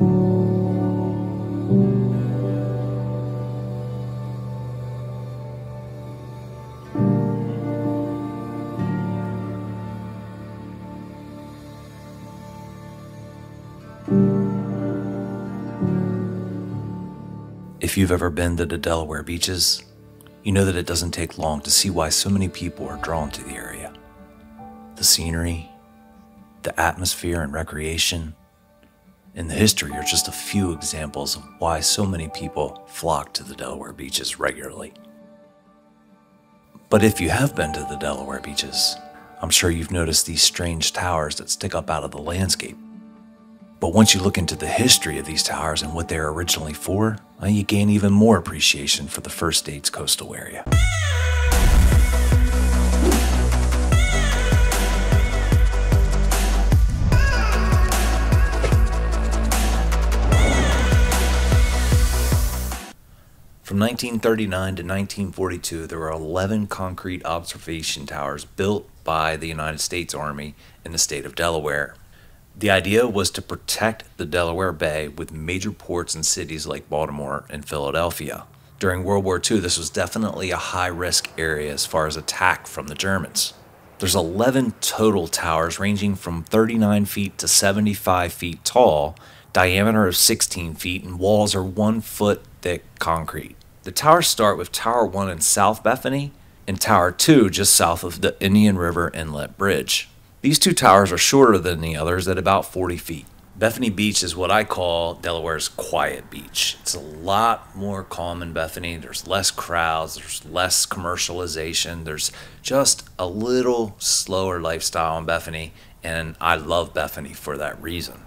If you've ever been to the Delaware beaches, you know that it doesn't take long to see why so many people are drawn to the area. The scenery, the atmosphere and recreation, and the history are just a few examples of why so many people flock to the Delaware beaches regularly. But if you have been to the Delaware beaches, I'm sure you've noticed these strange towers that stick up out of the landscape. But once you look into the history of these towers and what they are originally for, you gain even more appreciation for the First States coastal area. From 1939 to 1942, there were 11 concrete observation towers built by the United States Army in the state of Delaware. The idea was to protect the Delaware Bay with major ports and cities like Baltimore and Philadelphia. During World War II, this was definitely a high risk area as far as attack from the Germans. There's 11 total towers ranging from 39 feet to 75 feet tall, diameter of 16 feet, and walls are one foot thick concrete. The towers start with Tower 1 in South Bethany and Tower 2 just south of the Indian River Inlet Bridge. These two towers are shorter than the others at about 40 feet. Bethany Beach is what I call Delaware's quiet beach. It's a lot more calm in Bethany. There's less crowds, there's less commercialization, there's just a little slower lifestyle in Bethany, and I love Bethany for that reason.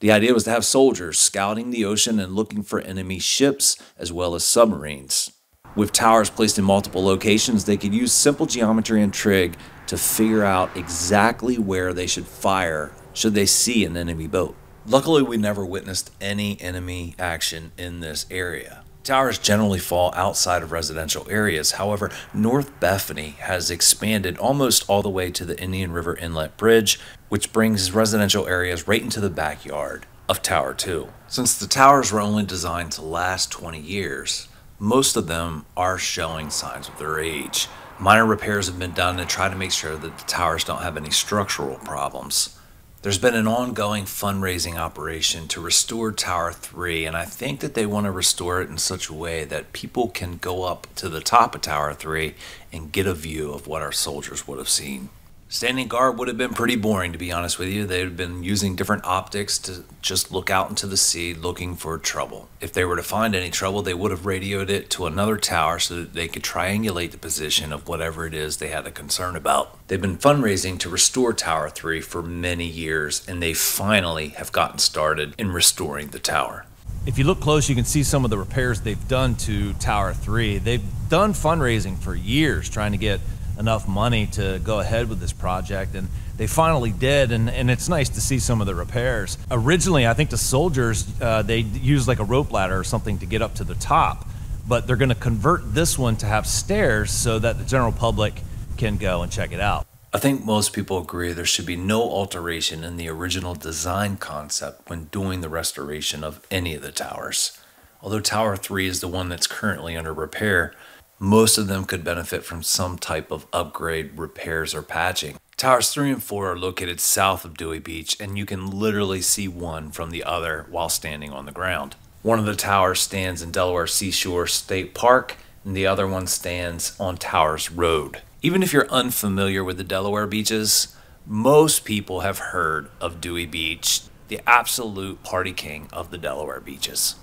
The idea was to have soldiers scouting the ocean and looking for enemy ships as well as submarines. With towers placed in multiple locations, they could use simple geometry and trig to figure out exactly where they should fire should they see an enemy boat. Luckily, we never witnessed any enemy action in this area. Towers generally fall outside of residential areas. However, North Bethany has expanded almost all the way to the Indian River Inlet Bridge, which brings residential areas right into the backyard of Tower 2. Since the towers were only designed to last 20 years, most of them are showing signs of their age. Minor repairs have been done to try to make sure that the towers don't have any structural problems. There's been an ongoing fundraising operation to restore Tower 3, and I think that they want to restore it in such a way that people can go up to the top of Tower 3 and get a view of what our soldiers would have seen. Standing guard would have been pretty boring, to be honest with you. They'd have been using different optics to just look out into the sea looking for trouble. If they were to find any trouble, they would have radioed it to another tower so that they could triangulate the position of whatever it is they had a concern about. They've been fundraising to restore Tower 3 for many years, and they finally have gotten started in restoring the tower. If you look close, you can see some of the repairs they've done to Tower 3. They've done fundraising for years trying to get enough money to go ahead with this project and they finally did and, and it's nice to see some of the repairs originally i think the soldiers uh, they used like a rope ladder or something to get up to the top but they're going to convert this one to have stairs so that the general public can go and check it out I think most people agree there should be no alteration in the original design concept when doing the restoration of any of the towers. Although Tower 3 is the one that's currently under repair, most of them could benefit from some type of upgrade, repairs, or patching. Towers 3 and 4 are located south of Dewey Beach, and you can literally see one from the other while standing on the ground. One of the towers stands in Delaware Seashore State Park, and the other one stands on Towers Road. Even if you're unfamiliar with the Delaware beaches, most people have heard of Dewey Beach, the absolute party king of the Delaware beaches.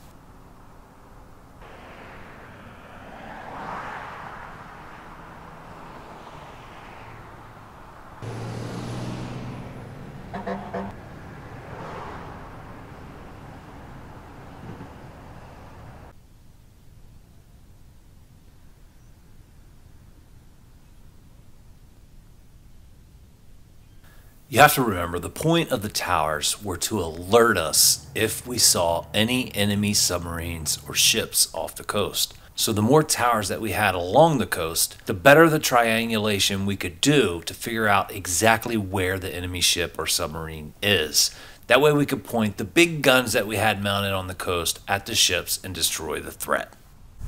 You have to remember the point of the towers were to alert us if we saw any enemy submarines or ships off the coast. So the more towers that we had along the coast, the better the triangulation we could do to figure out exactly where the enemy ship or submarine is. That way we could point the big guns that we had mounted on the coast at the ships and destroy the threat.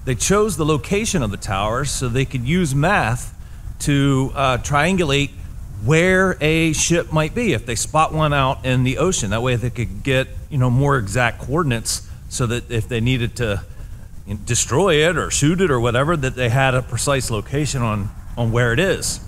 They chose the location of the towers so they could use math to uh, triangulate where a ship might be if they spot one out in the ocean. That way they could get you know more exact coordinates so that if they needed to destroy it or shoot it or whatever, that they had a precise location on on where it is.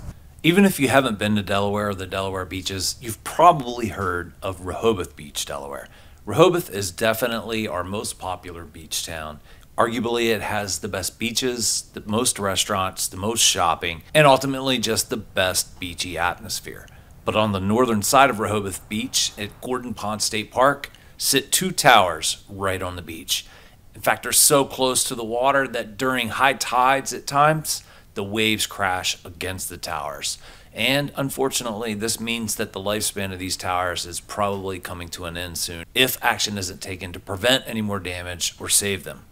Even if you haven't been to Delaware or the Delaware beaches, you've probably heard of Rehoboth Beach, Delaware. Rehoboth is definitely our most popular beach town. Arguably, it has the best beaches, the most restaurants, the most shopping, and ultimately just the best beachy atmosphere. But on the northern side of Rehoboth Beach at Gordon Pond State Park sit two towers right on the beach. In fact, they're so close to the water that during high tides at times, the waves crash against the towers. And unfortunately, this means that the lifespan of these towers is probably coming to an end soon if action isn't taken to prevent any more damage or save them.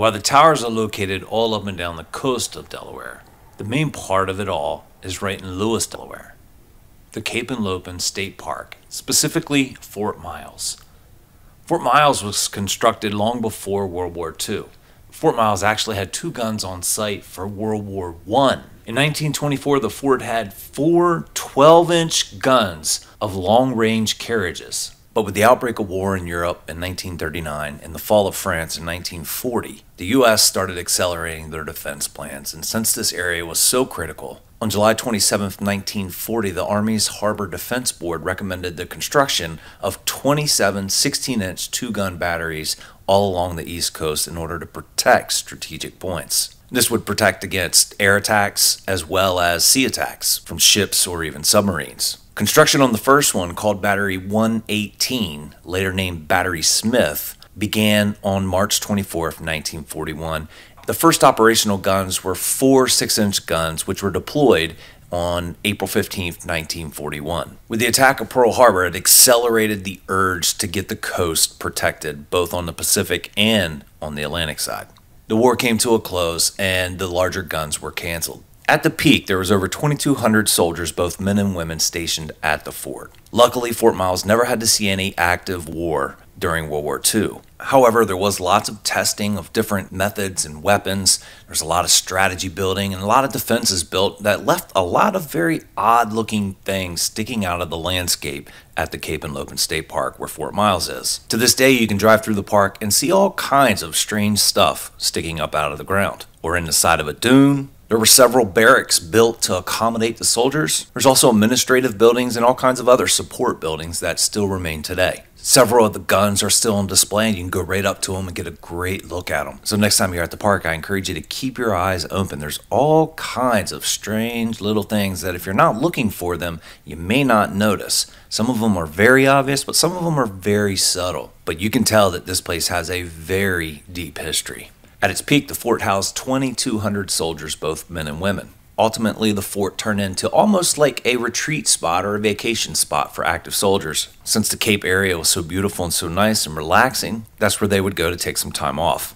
While the towers are located all up and down the coast of Delaware, the main part of it all is right in Lewes, Delaware, the Cape Henlopen State Park, specifically Fort Miles. Fort Miles was constructed long before World War II. Fort Miles actually had two guns on site for World War I. In 1924, the fort had four 12 inch guns of long range carriages. But with the outbreak of war in Europe in 1939 and the fall of France in 1940, the U.S. started accelerating their defense plans. And since this area was so critical, on July 27, 1940, the Army's Harbor Defense Board recommended the construction of 27 16 inch two gun batteries all along the East Coast in order to protect strategic points. This would protect against air attacks as well as sea attacks from ships or even submarines. Construction on the first one, called Battery 118, later named Battery Smith, began on March 24, 1941. The first operational guns were four 6 inch guns, which were deployed on April 15, 1941. With the attack of Pearl Harbor, it accelerated the urge to get the coast protected, both on the Pacific and on the Atlantic side. The war came to a close, and the larger guns were canceled. At the peak, there was over 2,200 soldiers, both men and women, stationed at the fort. Luckily, Fort Miles never had to see any active war during World War II. However, there was lots of testing of different methods and weapons. There's a lot of strategy building and a lot of defenses built that left a lot of very odd looking things sticking out of the landscape at the Cape Henlopen State Park where Fort Miles is. To this day, you can drive through the park and see all kinds of strange stuff sticking up out of the ground, or in the side of a dune, there were several barracks built to accommodate the soldiers. There's also administrative buildings and all kinds of other support buildings that still remain today. Several of the guns are still on display, and you can go right up to them and get a great look at them. So, next time you're at the park, I encourage you to keep your eyes open. There's all kinds of strange little things that, if you're not looking for them, you may not notice. Some of them are very obvious, but some of them are very subtle. But you can tell that this place has a very deep history. At its peak, the fort housed 2,200 soldiers, both men and women. Ultimately, the fort turned into almost like a retreat spot or a vacation spot for active soldiers. Since the Cape area was so beautiful and so nice and relaxing, that's where they would go to take some time off.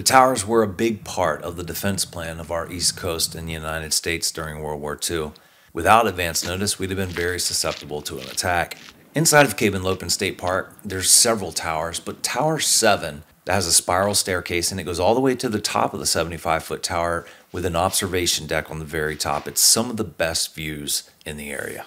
The towers were a big part of the defense plan of our East Coast in the United States during World War II. Without advance notice, we'd have been very susceptible to an attack. Inside of Cape Henlopen State Park, there's several towers, but Tower 7 that has a spiral staircase and it goes all the way to the top of the 75 foot tower with an observation deck on the very top. It's some of the best views in the area.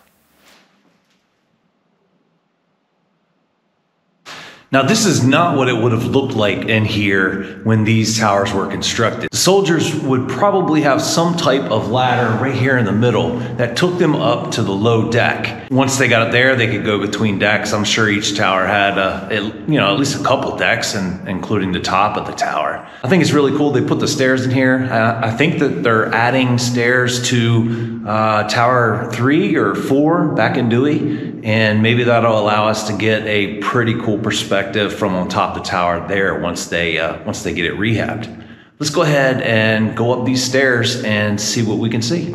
Now, this is not what it would have looked like in here when these towers were constructed. The soldiers would probably have some type of ladder right here in the middle that took them up to the low deck. Once they got up there, they could go between decks. I'm sure each tower had, a, you know, at least a couple decks, and including the top of the tower. I think it's really cool. They put the stairs in here. Uh, I think that they're adding stairs to uh, Tower Three or Four back in Dewey and maybe that'll allow us to get a pretty cool perspective from on top of the tower there once they uh, once they get it rehabbed. Let's go ahead and go up these stairs and see what we can see.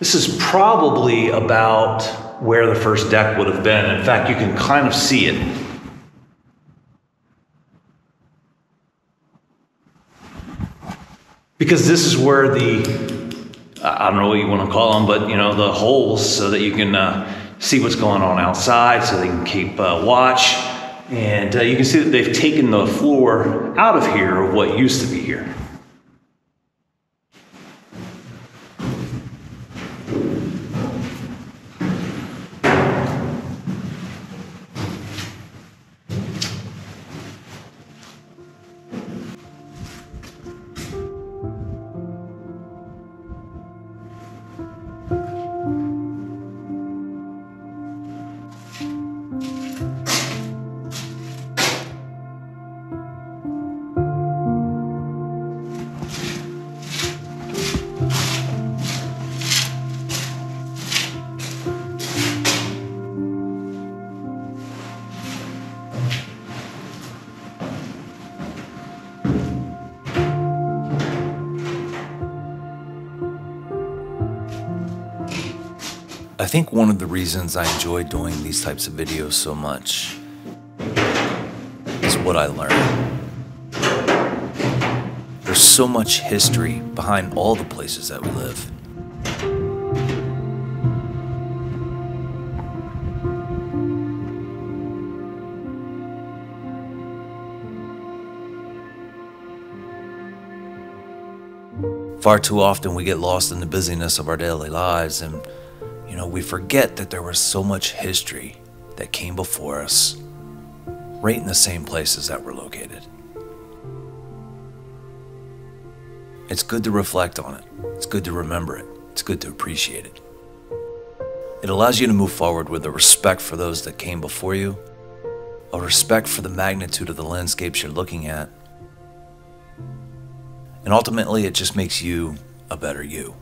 This is probably about where the first deck would have been. In fact, you can kind of see it. Because this is where the, I don't know what you want to call them, but you know, the holes so that you can uh, see what's going on outside so they can keep uh, watch. And uh, you can see that they've taken the floor out of here of what used to be here. I think one of the reasons I enjoy doing these types of videos so much is what I learn. There's so much history behind all the places that we live. Far too often we get lost in the busyness of our daily lives and know, we forget that there was so much history that came before us, right in the same places that we're located. It's good to reflect on it. It's good to remember it. It's good to appreciate it. It allows you to move forward with a respect for those that came before you, a respect for the magnitude of the landscapes you're looking at, and ultimately it just makes you a better you.